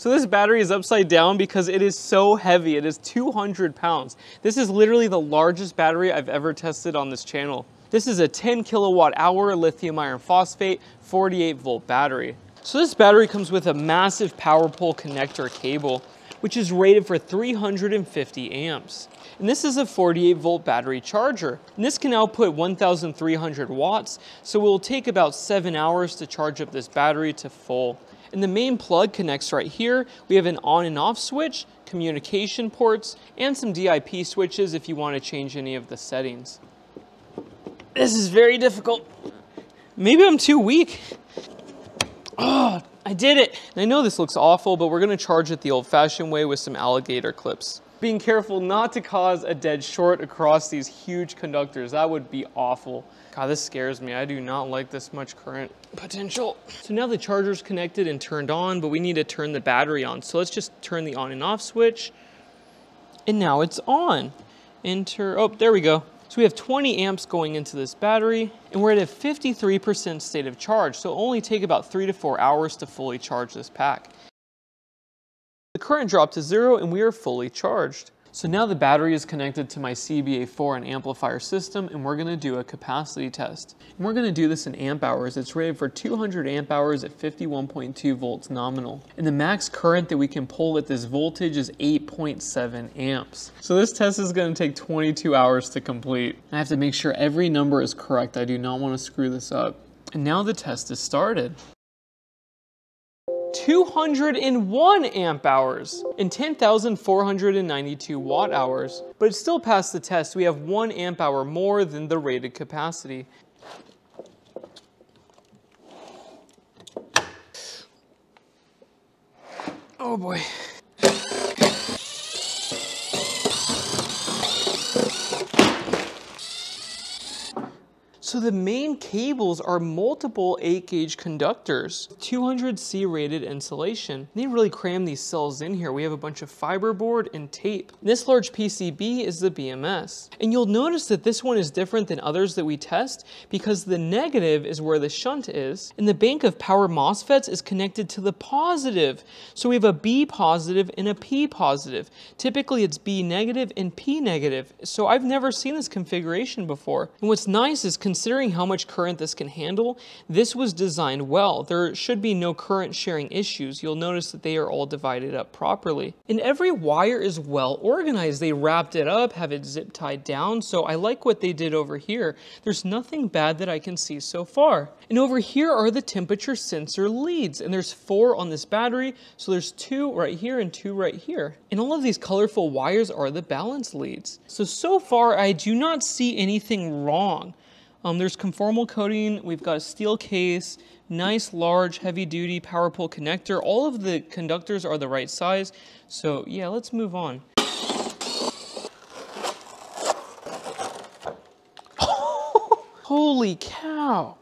So this battery is upside down because it is so heavy. It is 200 pounds. This is literally the largest battery I've ever tested on this channel. This is a 10 kilowatt hour lithium iron phosphate 48 volt battery. So this battery comes with a massive power pole connector cable, which is rated for 350 amps. And this is a 48 volt battery charger. And this can output 1,300 watts, so it will take about seven hours to charge up this battery to full. And the main plug connects right here. We have an on and off switch, communication ports, and some DIP switches if you want to change any of the settings. This is very difficult. Maybe I'm too weak. Oh, I did it. I know this looks awful, but we're gonna charge it the old fashioned way with some alligator clips. Being careful not to cause a dead short across these huge conductors. That would be awful. God, this scares me. I do not like this much current potential. So now the charger's connected and turned on, but we need to turn the battery on. So let's just turn the on and off switch. And now it's on. Enter, oh, there we go. So we have 20 amps going into this battery and we're at a 53% state of charge. So it'll only take about three to four hours to fully charge this pack. The current dropped to zero and we are fully charged. So now the battery is connected to my CBA4 and amplifier system and we're gonna do a capacity test. And we're gonna do this in amp hours. It's rated for 200 amp hours at 51.2 volts nominal. And the max current that we can pull at this voltage is 8.7 amps. So this test is gonna take 22 hours to complete. I have to make sure every number is correct. I do not wanna screw this up. And now the test is started. 201 amp hours and 10,492 watt hours, but it still passed the test. We have one amp hour more than the rated capacity. Oh boy. So the main cables are multiple 8 gauge conductors, 200C rated insulation. They really cram these cells in here. We have a bunch of fiberboard and tape. This large PCB is the BMS. And you'll notice that this one is different than others that we test because the negative is where the shunt is and the bank of power MOSFETs is connected to the positive. So we have a B positive and a P positive. Typically it's B negative and P negative. So I've never seen this configuration before. And what's nice is how much current this can handle, this was designed well. There should be no current sharing issues. You'll notice that they are all divided up properly. And every wire is well organized. They wrapped it up, have it zip tied down. So I like what they did over here. There's nothing bad that I can see so far. And over here are the temperature sensor leads. And there's four on this battery. So there's two right here and two right here. And all of these colorful wires are the balance leads. So, so far I do not see anything wrong. Um, there's conformal coating, we've got a steel case, nice large heavy duty power pole connector. All of the conductors are the right size. So yeah, let's move on. Holy cow.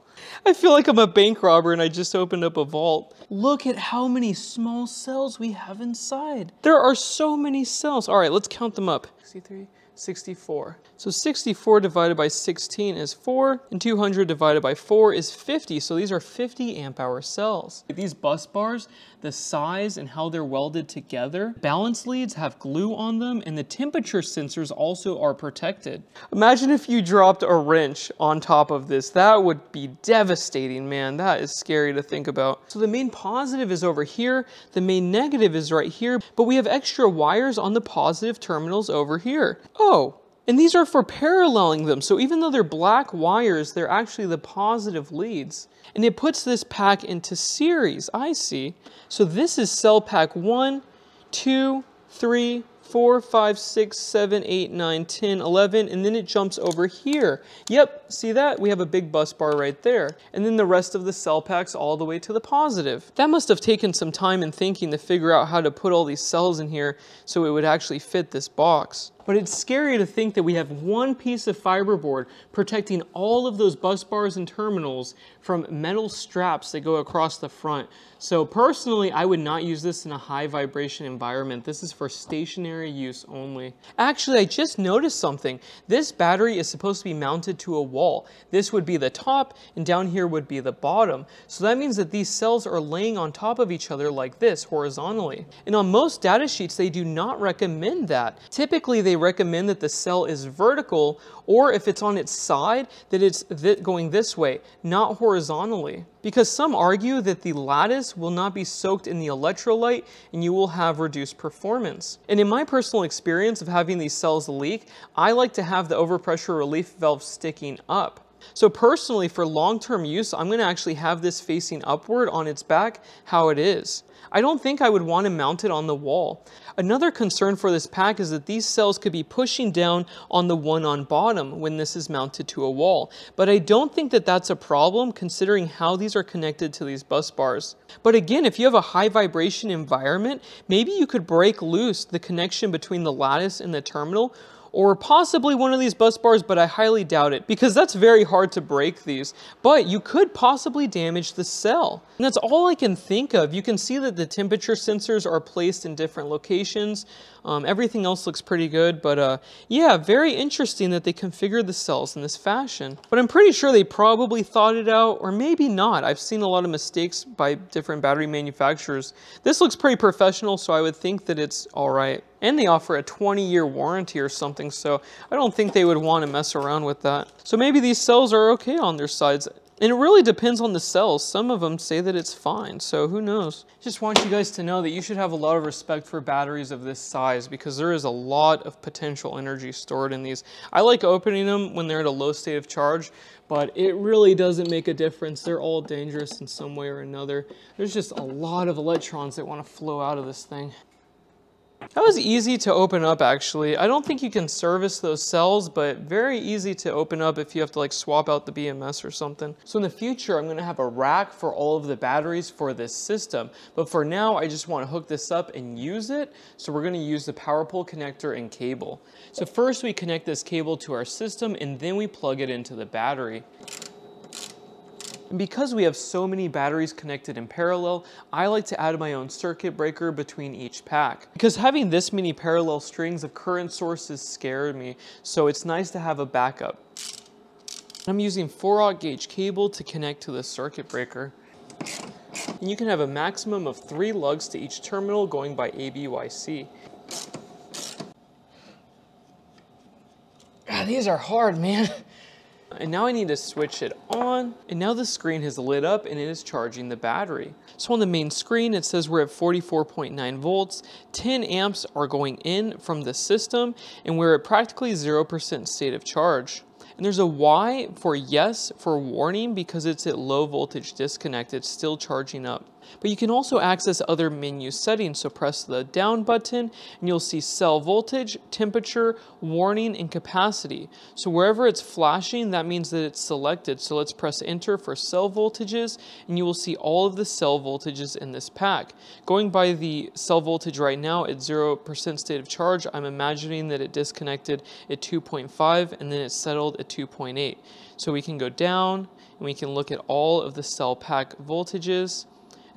I feel like I'm a bank robber and I just opened up a vault. Look at how many small cells we have inside. There are so many cells. All right, let's count them up. 63, 64. So 64 divided by 16 is 4, and 200 divided by 4 is 50. So these are 50 amp hour cells. These bus bars, the size and how they're welded together, balance leads have glue on them, and the temperature sensors also are protected. Imagine if you dropped a wrench on top of this. That would be devastating, man. That is scary to think about. So the main positive is over here, the main negative is right here, but we have extra wires on the positive terminals over here. Oh, Oh, and these are for paralleling them. So even though they're black wires, they're actually the positive leads. And it puts this pack into series, I see. So this is cell pack 1, 2, 3, 4, 5, 6, 7, 8, 9, 10, 11, and then it jumps over here. Yep, see that? We have a big bus bar right there. And then the rest of the cell packs all the way to the positive. That must have taken some time and thinking to figure out how to put all these cells in here so it would actually fit this box. But it's scary to think that we have one piece of fiberboard protecting all of those bus bars and terminals from metal straps that go across the front. So personally, I would not use this in a high vibration environment. This is for stationary use only. Actually, I just noticed something. This battery is supposed to be mounted to a wall. This would be the top and down here would be the bottom. So that means that these cells are laying on top of each other like this horizontally. And on most data sheets, they do not recommend that. Typically, they recommend that the cell is vertical or if it's on its side, that it's th going this way, not horizontally. Because some argue that the lattice will not be soaked in the electrolyte and you will have reduced performance. And in my personal experience of having these cells leak, I like to have the overpressure relief valve sticking up. So personally, for long-term use, I'm gonna actually have this facing upward on its back how it is. I don't think I would want to mount it on the wall. Another concern for this pack is that these cells could be pushing down on the one on bottom when this is mounted to a wall. But I don't think that that's a problem considering how these are connected to these bus bars. But again, if you have a high vibration environment, maybe you could break loose the connection between the lattice and the terminal or possibly one of these bus bars, but I highly doubt it because that's very hard to break these. But you could possibly damage the cell. And that's all I can think of. You can see that the temperature sensors are placed in different locations. Um, everything else looks pretty good, but uh, yeah, very interesting that they configured the cells in this fashion. But I'm pretty sure they probably thought it out, or maybe not. I've seen a lot of mistakes by different battery manufacturers. This looks pretty professional, so I would think that it's all right. And they offer a 20 year warranty or something, so I don't think they would want to mess around with that. So maybe these cells are okay on their sides. And it really depends on the cells. Some of them say that it's fine, so who knows? Just want you guys to know that you should have a lot of respect for batteries of this size because there is a lot of potential energy stored in these. I like opening them when they're at a low state of charge, but it really doesn't make a difference. They're all dangerous in some way or another. There's just a lot of electrons that want to flow out of this thing. That was easy to open up actually. I don't think you can service those cells, but very easy to open up if you have to like swap out the BMS or something. So in the future, I'm gonna have a rack for all of the batteries for this system. But for now, I just wanna hook this up and use it. So we're gonna use the power pole connector and cable. So first we connect this cable to our system and then we plug it into the battery. And because we have so many batteries connected in parallel, I like to add my own circuit breaker between each pack. Because having this many parallel strings of current sources scared me, so it's nice to have a backup. I'm using 4-aught gauge cable to connect to the circuit breaker. And you can have a maximum of three lugs to each terminal going by ABYC. God, these are hard, man. And now I need to switch it on. And now the screen has lit up and it is charging the battery. So on the main screen, it says we're at 44.9 volts, 10 amps are going in from the system, and we're at practically 0% state of charge. And there's a Y for yes for warning because it's at low voltage disconnect. It's still charging up. But you can also access other menu settings. So press the down button and you'll see cell voltage, temperature, warning, and capacity. So wherever it's flashing, that means that it's selected. So let's press enter for cell voltages and you will see all of the cell voltages in this pack. Going by the cell voltage right now at 0% state of charge, I'm imagining that it disconnected at 2.5 and then it settled at 2.8. So we can go down and we can look at all of the cell pack voltages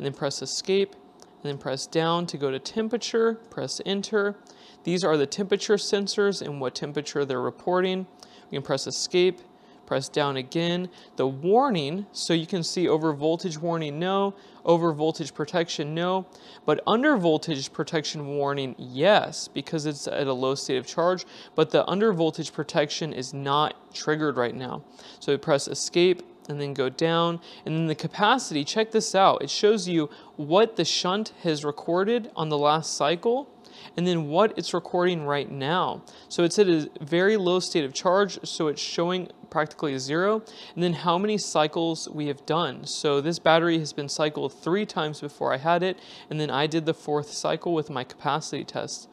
and then press escape, and then press down to go to temperature, press enter. These are the temperature sensors and what temperature they're reporting. We can press escape, press down again. The warning, so you can see over voltage warning, no. Over voltage protection, no. But under voltage protection warning, yes, because it's at a low state of charge. But the under voltage protection is not triggered right now. So we press escape, and then go down. And then the capacity, check this out. It shows you what the shunt has recorded on the last cycle and then what it's recording right now. So it's at a very low state of charge, so it's showing practically zero, and then how many cycles we have done. So this battery has been cycled three times before I had it, and then I did the fourth cycle with my capacity test.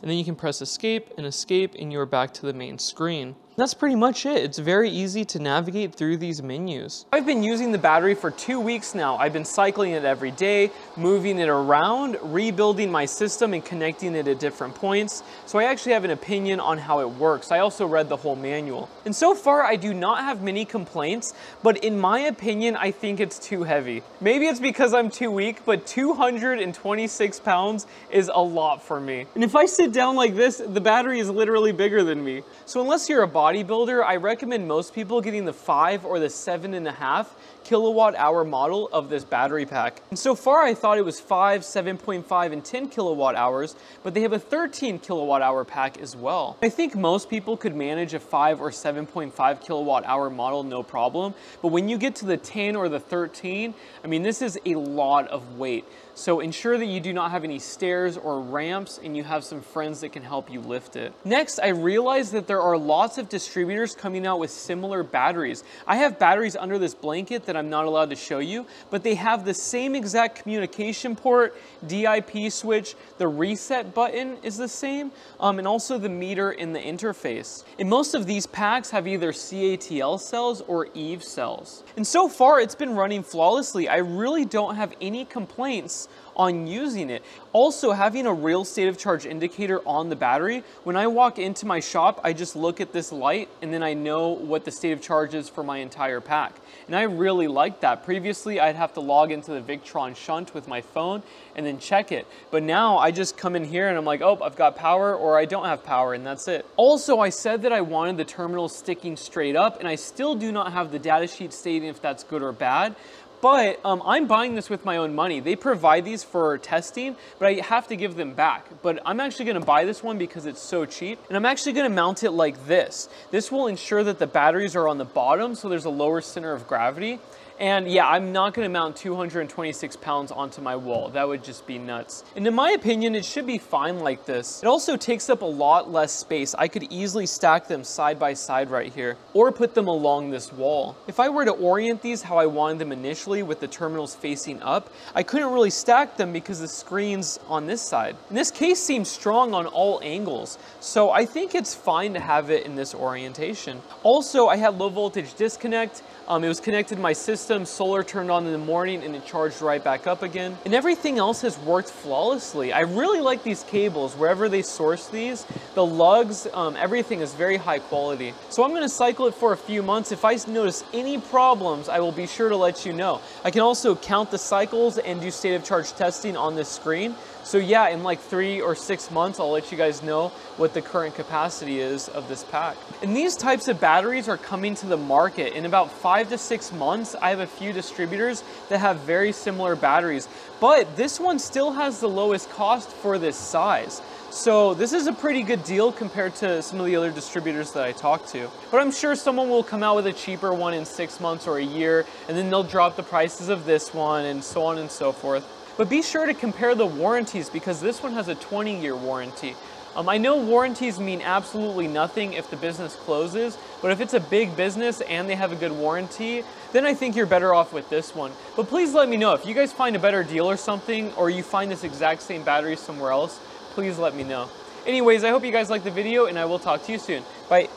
And then you can press escape and escape, and you're back to the main screen. That's pretty much it. It's very easy to navigate through these menus. I've been using the battery for two weeks now. I've been cycling it every day, moving it around, rebuilding my system and connecting it at different points. So I actually have an opinion on how it works. I also read the whole manual. And so far I do not have many complaints, but in my opinion, I think it's too heavy. Maybe it's because I'm too weak, but 226 pounds is a lot for me. And if I sit down like this, the battery is literally bigger than me. So unless you're a bodybuilder, I recommend most people getting the five or the seven and a half kilowatt hour model of this battery pack. And so far I thought it was 5, 7.5, and 10 kilowatt hours, but they have a 13 kilowatt hour pack as well. I think most people could manage a 5 or 7.5 kilowatt hour model no problem, but when you get to the 10 or the 13, I mean this is a lot of weight. So ensure that you do not have any stairs or ramps and you have some friends that can help you lift it. Next, I realized that there are lots of distributors coming out with similar batteries. I have batteries under this blanket that I'm not allowed to show you, but they have the same exact communication port, DIP switch, the reset button is the same, um, and also the meter in the interface. And most of these packs have either CATL cells or EVE cells. And so far, it's been running flawlessly. I really don't have any complaints on using it. Also, having a real state of charge indicator on the battery, when I walk into my shop, I just look at this light and then I know what the state of charge is for my entire pack. And I really like that. Previously, I'd have to log into the Victron shunt with my phone and then check it. But now I just come in here and I'm like, oh, I've got power or I don't have power and that's it. Also, I said that I wanted the terminals sticking straight up and I still do not have the data sheet stating if that's good or bad. But um, I'm buying this with my own money. They provide these for testing, but I have to give them back. But I'm actually gonna buy this one because it's so cheap. And I'm actually gonna mount it like this. This will ensure that the batteries are on the bottom, so there's a lower center of gravity. And yeah, I'm not gonna mount 226 pounds onto my wall. That would just be nuts. And in my opinion, it should be fine like this. It also takes up a lot less space. I could easily stack them side by side right here, or put them along this wall. If I were to orient these how I wanted them initially with the terminals facing up, I couldn't really stack them because the screen's on this side. And this case seems strong on all angles, so I think it's fine to have it in this orientation. Also, I had low voltage disconnect. Um, it was connected to my system, solar turned on in the morning and it charged right back up again. And everything else has worked flawlessly. I really like these cables, wherever they source these. The lugs, um, everything is very high quality. So I'm gonna cycle it for a few months. If I notice any problems, I will be sure to let you know. I can also count the cycles and do state of charge testing on this screen. So yeah, in like three or six months, I'll let you guys know what the current capacity is of this pack. And these types of batteries are coming to the market. In about five to six months, I have a few distributors that have very similar batteries, but this one still has the lowest cost for this size. So this is a pretty good deal compared to some of the other distributors that I talked to. But I'm sure someone will come out with a cheaper one in six months or a year, and then they'll drop the prices of this one and so on and so forth. But be sure to compare the warranties because this one has a 20 year warranty. Um, I know warranties mean absolutely nothing if the business closes, but if it's a big business and they have a good warranty, then I think you're better off with this one. But please let me know if you guys find a better deal or something, or you find this exact same battery somewhere else, please let me know. Anyways, I hope you guys liked the video and I will talk to you soon. Bye.